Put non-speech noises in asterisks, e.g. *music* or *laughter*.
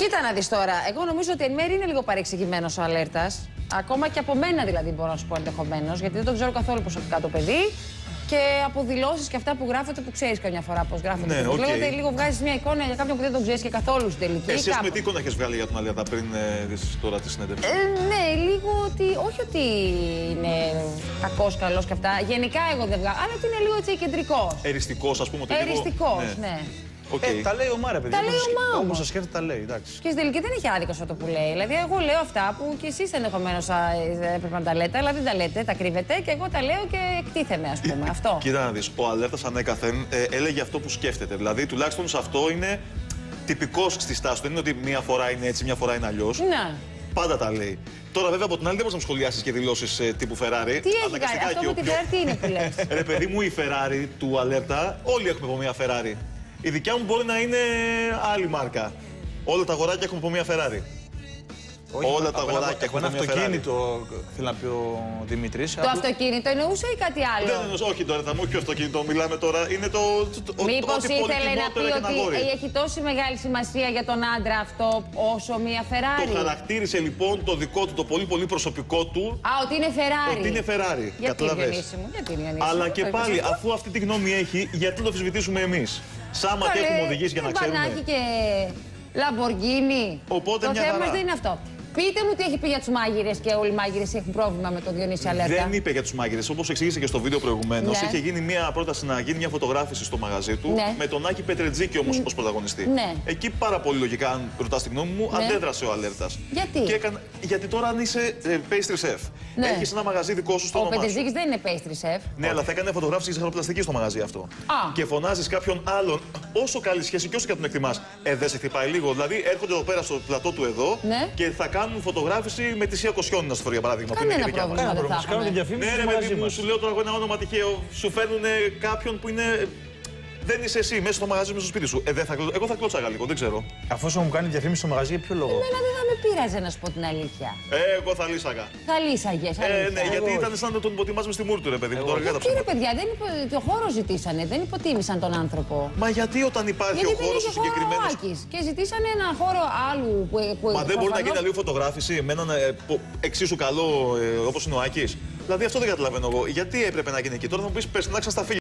Κοίτα να δεις τώρα. Εγώ νομίζω ότι εν μέρει είναι λίγο παρεξηγημένος ο Αλέρτας. Ακόμα και από μένα δηλαδή μπορώ να σου πω ενδεχομένως, γιατί δεν το ξέρω καθόλου προσωπικά το παιδί. Και από δηλώσεις και αυτά που γράφεται που ξέρεις καμιά φορά πώς γράφεται. Ναι, Τους οκ. Λέγονται λίγο βγάζεις μια εικόνα για κάποιον που δεν τον ξέρεις και καθόλου στην τελική. Εσύ, ας πούμε, κάπου. τι εικόνα έχεις βγάλει για τον Αλέρτα πριν ε, δεις τώρα τη συνέντευξη; Ε, ναι, λίγο ότι. Όχι ότι είναι κακός, καλός και αυτά. Γενικά εγώ δεν βγάζω. Αλλά ότι είναι λίγο έτσι εκκεντρικός. Εριστικός, ας πούμε. ότι λίγο- Εριστικός, ναι. Οκ. Ε, τα λέει ωμά, ρε παιδιά. Τα λέει ωμά, ρε. Όπως τα σκέφτεται, τα λέει. Εντάξει. Και στην τελική δεν έχει άδικο σε αυτό που λέει. Δηλαδή, εγώ λέω αυτά που κι εσείς ενδεχομένως έπρεπε να τα λέτε, αλλά δεν τα λέτε, τα κρύβετε και εγώ τα λέω και εκτίθεμαι, ας πούμε. αυτό. Κοίτα να δεις, ο Αλέρτας ανέκαθεν ε, έλεγε αυτό που σκέφτεται. Δηλαδή, τουλάχιστον σε αυτό είναι τυπικός στη στάση του. Δεν είναι ότι μία φορά είναι έτσι, μία φορά είναι αλλιώς. Να. Πάντα τα λέει. Τώρα, βέβαια, από την άλλη, δεν μπορείς να μου σχολιάσεις και δηλώσεις ε, τύπου Ferrari. Τι έχει κάνει, Αναγκαστικά αυτό και με ο την πιο- Ferrari τι είναι που λες. *laughs* Ρε παιδί μου, η Ferrari του Αλέρτα, όλοι έχουμε από μία Ferrari. Η δικιά μου μπορεί να είναι άλλη μάρκα. Όλα τα αγοράκια έχουμε από μία Ferrari. Όλα τα από ένα- αγοράκια από ένα έχουν μια αυτοκίνητο, θέλει να πει ο Δημητρής. Το αυτοκίνητο εννοούσε ή κάτι Δεν άλλο. εννοώ, όχι τώρα, θα μου όχι αυτοκίνητο, μιλάμε τώρα. Είναι το. το- το- Μήπως ό,τι ήθελε να πει πολυτιμότερο για ένα αγόρι. ότι έχει τόση μεγάλη σημασία για τον άντρα αυτό όσο μία Το Ferrari. χαρακτήρισε λοιπόν το δικό του, το πολύ πολύ προσωπικό του, Α, ότι είναι Ferrari. ότι είναι Ferrari. Γιατί Κατάλαβες. Διονύση μου, γιατί Διονύση Αλλά μου, και το είπες πάλι, αυτό. αφού αυτή τη γνώμη έχει, γιατί να το αμφισβητήσουμε εμείς; Σάμα τι Καλέ, έχουμε οδηγήσει για να και μπανάκι ξέρουμε. και Λαμποργκίνι. Οπότε το μια θέμα χαρά. μας δεν είναι αυτό. Πείτε μου τι έχει πει για τους μάγειρες και όλοι οι μάγειρες έχουν πρόβλημα με τον Διονύση Αλέρτα. Δεν είπε για τους μάγειρες. Όπως εξήγησε και στο βίντεο προηγουμένως, Ναι. είχε γίνει μια πρόταση να γίνει μια φωτογράφηση στο μαγαζί του Ναι. με τον Άκη Πετρετζίκη όμως ως πρωταγωνιστή. Ναι. Εκεί πάρα πολύ λογικά, αν ρωτάς τη γνώμη μου, Ναι. αντέδρασε ο Αλέρτας. Γιατί; Και έκανε... Γιατί τώρα αν είσαι ε, pastry chef, Ναι. έχεις ένα μαγαζί δικό σου στο Ο όνομά σου. Πετεζίκη δεν είναι pastry chef. Ναι, αλλά θα έκανε φωτογράφηση για ζαχαροπλαστική στο μαγαζί αυτό. Α. Και φωνάζεις κάποιον άλλον, όσο καλή σχέση και όσο και να τον εκτιμάς. Ε, δεν σε χτυπάει λίγο. Δηλαδή, έρχονται εδώ πέρα στο πλατό του εδώ Ναι. και θα κάνουν φωτογράφηση με τη Σία Κοσιόνι, να σου φέρω για παράδειγμα. που είναι Κανένα και δικιά μας. πρόβλημα. Κάνα δεν πρόβλημα. θα Κάνουμε είχαμε. τη διαφήμιση Ναι, στο ρε παιδί μαγαζί μου, μας. σου λέω τώρα εγώ ένα όνομα τυχαίο. Σου φέρνουν κάποιον που είναι. Δεν είσαι εσύ μέσα στο μαγαζί, μέσα στο σπίτι σου. Ε, δεν θα... κλω- Εγώ θα κλώτσαγα λίγο, δεν ξέρω. Αφού μου κάνει διαφήμιση στο μαγαζί, για ποιο λόγο; Εμένα δεν θα με πείραζε να σου πω την αλήθεια. Ε, εγώ θα λύσαγα. Θα λύσαγες. Ε, ναι, γιατί ήταν σαν να τον υποτιμάζουμε στη μούρη του, ρε παιδί μου. Τώρα Γιατί κατάψαμε. ρε παιδιά, δεν υπο... το χώρο ζητήσανε, δεν υποτίμησαν τον άνθρωπο. Μα γιατί όταν υπάρχει Γιατί ο δεν χώρος είχε ο χώρο ο συγκεκριμένο. Άκης και ζητήσανε ένα χώρο άλλου που, που Μα δεν μπορεί να γίνει προφανώς- αλλιώς φωτογράφηση με έναν ε, πο- εξίσου καλό ε, όπως είναι ο Άκης. Δηλαδή αυτό δεν καταλαβαίνω εγώ. Γιατί έπρεπε να γίνει εκεί; Τώρα θα μου πεις πες να στα φύλλα.